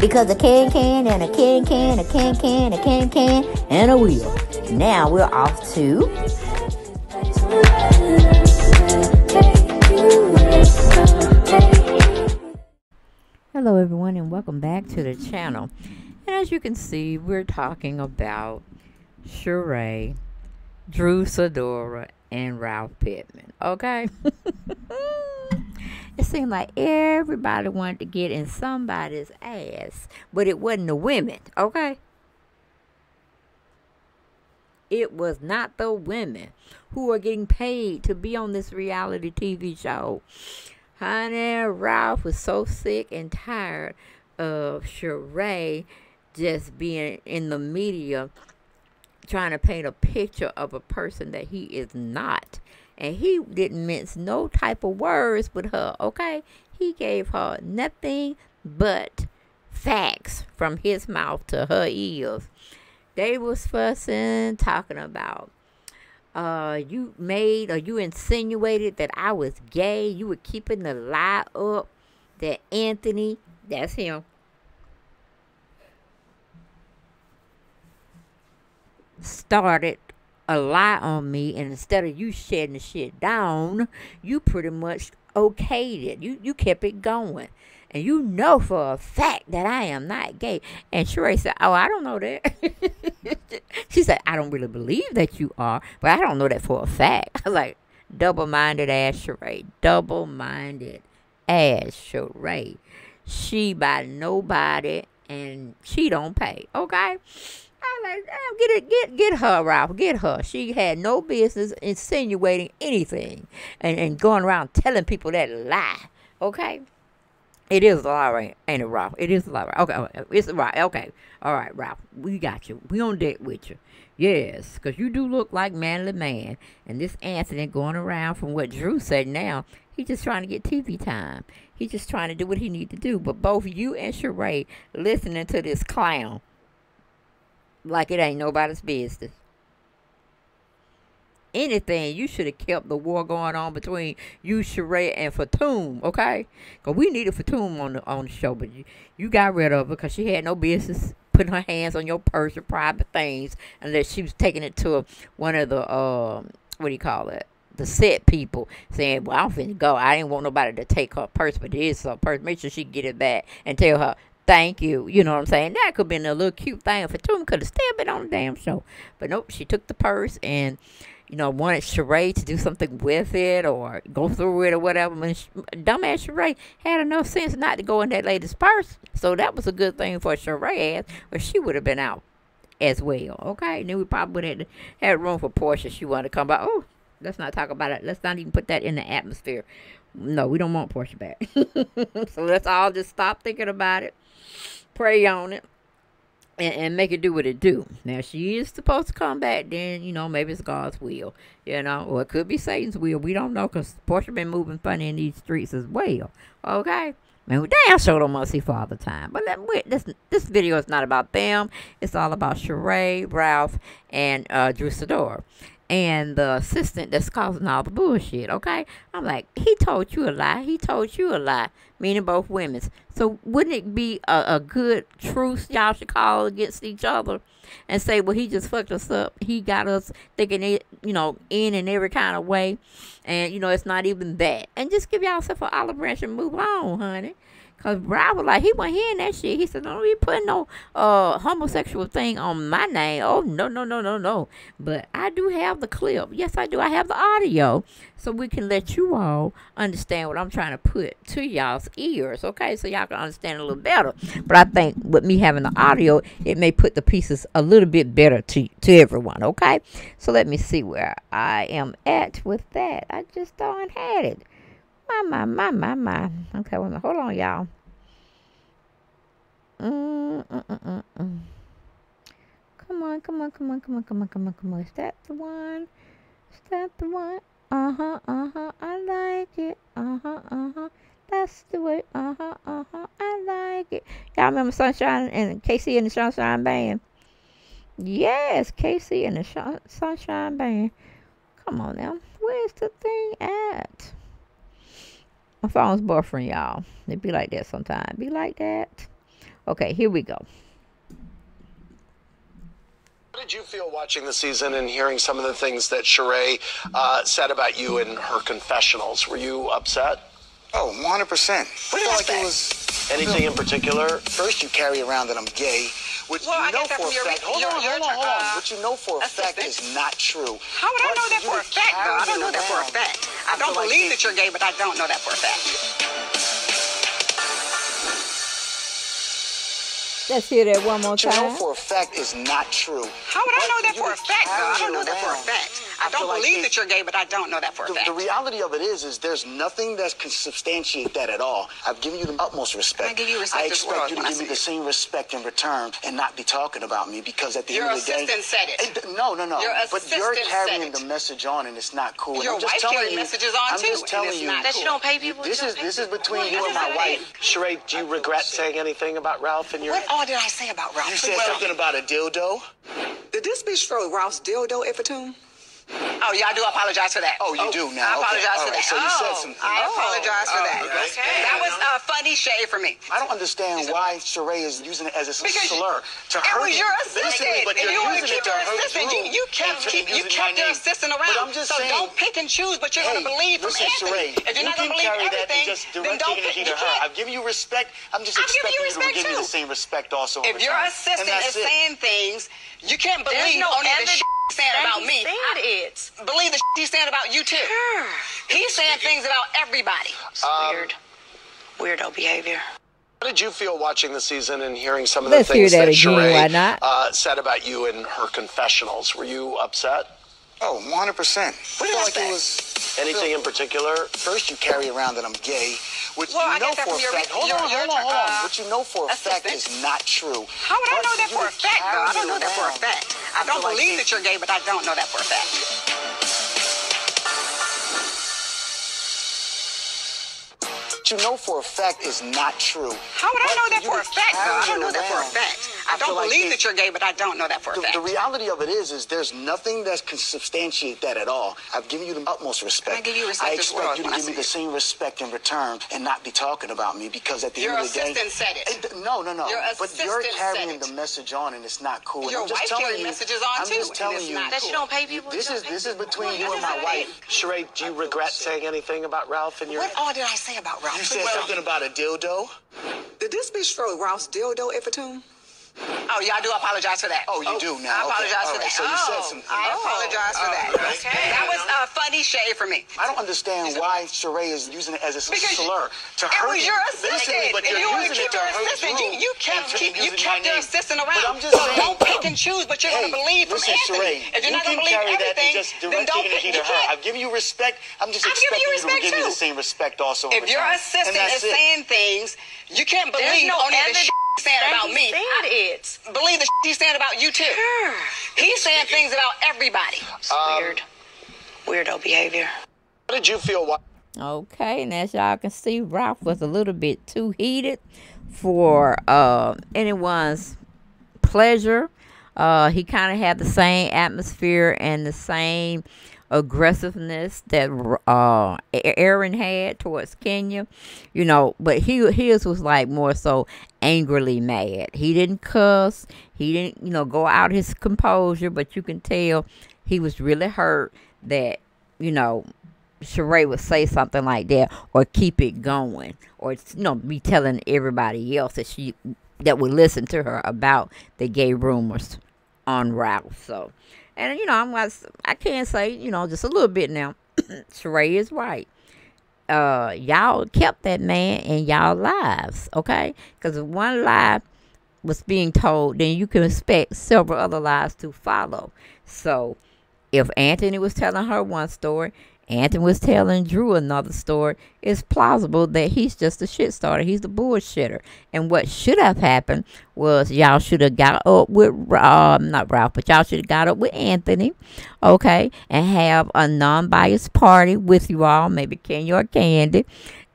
Because a can can and a can can, a can can, a can can, and a wheel. Now we're off to. Hello, everyone, and welcome back to the channel. And as you can see, we're talking about Sheree, Drew Sidora, and Ralph Pittman. Okay? it seemed like everybody wanted to get in somebody's ass, but it wasn't the women, okay? It was not the women who are getting paid to be on this reality TV show. Honey, Ralph was so sick and tired of Sheree just being in the media trying to paint a picture of a person that he is not. And he didn't mince no type of words with her, okay? He gave her nothing but facts from his mouth to her ears. They was fussing, talking about uh, you made or you insinuated that I was gay. You were keeping the lie up that Anthony, that's him, started a lie on me and instead of you shutting the shit down, you pretty much okayed it. You you kept it going. And you know for a fact that I am not gay. And Sheree said, Oh, I don't know that. she said, I don't really believe that you are, but I don't know that for a fact. I was like, double minded ass Sheree. Double minded ass Sheree. She by nobody and she don't pay. Okay? I like, damn, get it, get get her, Ralph, get her. She had no business insinuating anything and, and going around telling people that lie. Okay? It is a lie, right? Ain't it, Ralph? It is a lie, okay. it's right. Okay, all right, Ralph. We got you. We on deck with you. Yes, because you do look like manly man. And this Anthony going around from what Drew said now, he's just trying to get TV time. He's just trying to do what he need to do. But both you and Sheree listening to this clown like it ain't nobody's business. Anything, you should have kept the war going on between you, Sheree, and Fatum, okay? Because we needed Fatum on the, on the show, but you, you got rid of her because she had no business putting her hands on your purse or private things unless she was taking it to one of the, um, what do you call it? the set people saying, Well, I'm finna go. I didn't want nobody to take her purse, but it is her purse. Make sure she get it back and tell her, thank you. You know what I'm saying? That could have been a little cute thing for Fatum could have still been on the damn show. But nope, she took the purse and, you know, wanted Sheree to do something with it or go through it or whatever. When she, dumbass Sheree had enough sense not to go in that lady's purse. So that was a good thing for Sheree, but she would have been out as well. Okay? And then we probably would have had room for Porsha. She wanted to come by. Oh, let's not talk about it. Let's not even put that in the atmosphere. No, we don't want Porsha back. so let's all just stop thinking about it pray on it, and, and make it do what it do. Now, she is supposed to come back, then, you know, maybe it's God's will, you know, or it could be Satan's will. We don't know because Porsha been moving funny in these streets as well, okay? Man, we damn sure don't want to see Father Time. But this this video is not about them. It's all about Sheree, Ralph, and uh, Drew Sidora and the assistant that's causing all the bullshit, okay? I'm like, he told you a lie. He told you a lie, meaning both women's. So wouldn't it be a, a good truce y'all should call against each other and say, well, he just fucked us up. He got us thinking it, you know, in and every kind of way. And, you know, it's not even that. And just give y'all self an olive branch and move on, honey. Cause Brad was like, he wasn't hearing that shit. He said, "Don't be putting no uh homosexual thing on my name." Oh no, no, no, no, no. But I do have the clip. Yes, I do. I have the audio, so we can let you all understand what I'm trying to put to y'all's ears. Okay, so y'all can understand a little better. But I think with me having the audio, it may put the pieces a little bit better to to everyone. Okay, so let me see where I am at with that. I just don't had it. My, my, my, my, my. Okay, well, hold on, y'all. Mm, mm, mm, mm, mm. on, come on, come on, come on, come on, come on, come on. Is that the one? Is that the one? Uh huh, uh huh. I like it. Uh huh, uh huh. That's the way. Uh huh, uh huh. I like it. Y'all remember Sunshine and KC and the Sunshine Band? Yes, KC and the Sh- Sunshine Band. Come on now. Where's the thing at? My phone's buffering, y'all. It be like that sometimes. Be like that. Okay, here we go. How did you feel watching the season and hearing some of the things that Sheree uh, said about you in her confessionals? Were you upset? Oh, 100%. What I feel like that? it was. Anything in particular? First, you carry around that I'm gay, which Well, you know for a fact. Hold on, hold on, hold on. uh, What you know for a fact is not true. How would I know that for a fact, though? I don't know that for a fact. I don't believe that you're gay, but I don't know that for a fact. Let's hear that one more What you know time. for a fact is not true. How would I know that for a fact, though? I don't know that for a fact. I don't believe that you're gay, but I don't know that for a fact. the reality of it is, is there's nothing that can substantiate that at all. I've given you the utmost respect. I give you respect I expect you to give me the same respect in return and not be talking about me because at the end of the day, your assistant said it. no, no, no. But you're carrying the message on, and it's not cool. And Your just wife telling carried you, messages on, I'm too, just telling it's you not That you don't pay people. This is this is between you and my wife. Sheree, do you regret saying anything about Ralph and your? What did I say about Ralph? You said Well, something about a dildo. Did this bitch throw Ralph's dildo at Fatum? Oh, yeah, I do apologize for that. Oh, you oh, do now. I Okay, apologize all for right, that. so you said oh, something. I apologize for Oh, that. okay. That was a funny shade for me. I don't understand why Sheree is using it as a Because slur to hurt. It hurt was you. your Basically, assistant. but you're you want to using keep it to your hurt assistant, Drew you, you kept, and keep, you kept your name. assistant around. But I'm just so saying, don't pick and choose But you're Hey, going to believe from listen, Anthony. Sheree, if you're you not going to believe that everything, just then don't pick. You to her. can't. I've given you respect. I'm just expecting you you to respect, give me the same respect also. If your assistant is saying things, you can't believe no only the shit he's saying that about he me. said it. Believe the shit he's saying about you too. Sure. He's saying things about everybody. It's weird. Weirdo behavior. How did you feel watching the season and hearing some of the Let's things that that Sheree why not? Uh, said about you in her confessionals? Were you upset? Oh, 100%. I feel did I like say? it was. Anything in particular? First, you carry around that I'm gay, which Well, you know get for a fact. Hold on, hold on, hold on. uh, What you know for a fact is not true. How would I know that for a fact, though? I don't know that for a fact. I don't like believe it- that you're gay, but I don't know that for a fact. What you know for a fact is not true. How would I know that for a fact, though? I carry don't know that for a fact. I I don't feel like believe that you're gay, but I don't know that for a The, fact. the reality of it is, is there's nothing that can substantiate that at all. I've given you the utmost respect. I give you respect I as expect well you to give me the same respect in return and not be talking about me because at the Your end of the day, assistant said it. It- no, no, no. Your but you're assistant said carrying the message on, and it's not cool. Your I'm just wife telling you, messages on, I'm too, just and telling it's you. not That you don't pay people. This is this is between Well, you you and my wife. Sheree, do you regret saying anything about Ralph and your? What all did I say about Ralph? You said Well, something about a dildo. Did this bitch throw Ralph's dildo at Fatum? Oh, yeah, I do apologize for that. Oh, you oh, do now. I Okay, apologize all for right, that. so you said oh, something. I Oh, apologize for oh. that. okay. That was a funny shade for me. I don't understand why Sheree is using it as a Because slur to It hurt was you. your Basically, assistant. but If you're you want to using keep it to your hurt assistant, you, you kept, and keep, you using my kept your name. assistant But around. I'm just so saying- don't pick and choose what you're gonna believe from listen, Anthony. Sheree, if you're you not going can to believe carry that everything, and just then direct don't it pick. energy You her. can't. I've given you respect. I'm just I'm giving expecting you you to give me the same respect also. in If your return. assistant that's is it. saying things, you can't believe no only the evidence shit he's saying that about he me. said it. Believe the shit he's saying about you too. He's saying things about everybody. It's weird. Weirdo behavior. How did you feel? Wa- Okay, and as y'all can see, Ralph was a little bit too heated for uh, anyone's pleasure. Uh, he kind of had the same atmosphere and the same aggressiveness that uh, Aaron had towards Kenya, you know. But he his was like more so angrily mad. He didn't cuss. He didn't, you know, go out his composure. But you can tell he was really hurt that you know Sheree would say something like that or keep it going or you know be telling everybody else that she that would listen to her about the gay rumors on Ralph. So, and you know I'm not, I can't say you know just a little bit now. Sheree is right. Uh, y'all kept that man in y'all lives, okay? Because if one lie was being told, then you can expect several other lies to follow. So, if Anthony was telling her one story Anthony was telling Drew another story. It's plausible that he's just a shit starter. He's the bullshitter. And what should have happened was y'all should have got up with um not Ralph, but y'all should have got up with Anthony, okay, and have a non-biased party with you all, maybe Kenya or Kandi,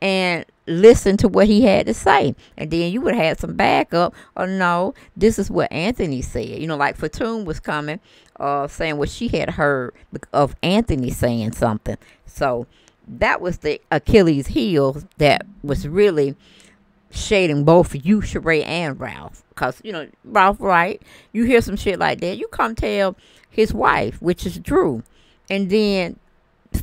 and listen to what he had to say. And then you would have had some backup. Or no, this is what Anthony said. You know, like Fatoum was coming, uh, saying what she had heard of Anthony saying something. So that was the Achilles heel that was really shading both you, Sheree, and Ralph. Because, you know, Ralph, right? You hear some shit like that. You come tell his wife, which is Drew. And then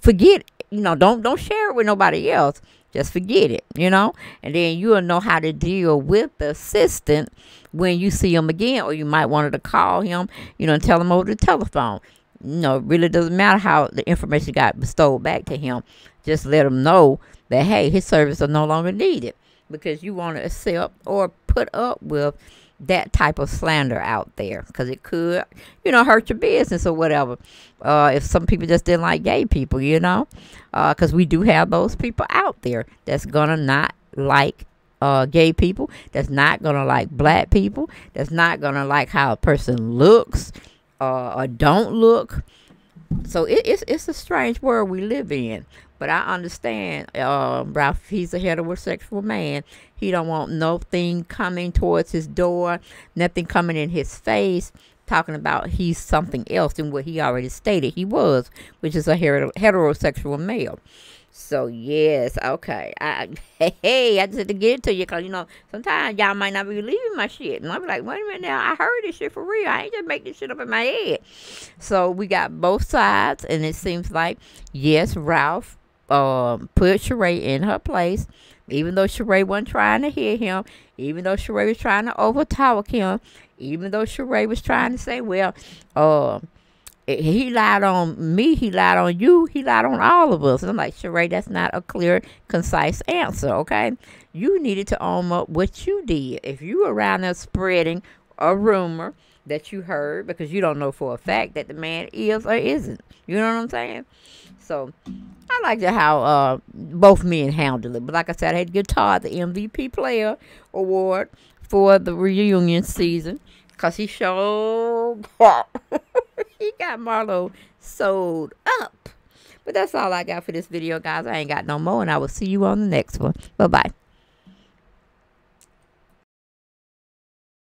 forget, you know, don't don't share it with nobody else. Just forget it, you know? And then you'll know how to deal with the assistant when you see him again, or you might want to call him, you know, and tell him over the telephone. You know, it really doesn't matter how the information got bestowed back to him. Just let him know that, hey, his services are no longer needed because you want to accept or put up with that type of slander out there because it could, you know, hurt your business or whatever. Uh, if some people just didn't like gay people, you know, because uh, we do have those people out there that's gonna not like uh, gay people, that's not gonna like black people, that's not gonna like how a person looks uh, or don't look. So it, it's it's a strange world we live in. But I understand, uh, Ralph. He's a heterosexual man. He don't want nothing coming towards his door, nothing coming in his face, talking about he's something else than what he already stated he was, which is a heterosexual male. So yes, okay. I hey, I just had to get it to you because you know sometimes y'all might not be believing my shit, and I'm like, wait a minute now, I heard this shit for real. I ain't just making this shit up in my head. So we got both sides, and it seems like yes, Ralph um, put Sheree in her place, even though Sheree wasn't trying to hear him, even though Sheree was trying to overtalk him, even though Sheree was trying to say, well, uh, he lied on me, he lied on you, he lied on all of us. And I'm like, Sheree, that's not a clear, concise answer, okay? You needed to own up what you did. If you were around there spreading a rumor that you heard because you don't know for a fact that the man is or isn't. You know what I'm saying? So I liked how uh, both men handled it. But like I said, I had Todd the MVP Player Award for the reunion season because he showed he got Marlo sold up. But that's all I got for this video, guys. I ain't got no more, and I will see you on the next one. Bye bye.